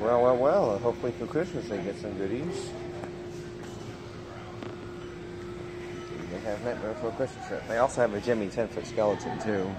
Well, well, well. Hopefully for Christmas they get some goodies. They have Nightmare Before Christmas. They also have a Gemmy 10 foot skeleton too.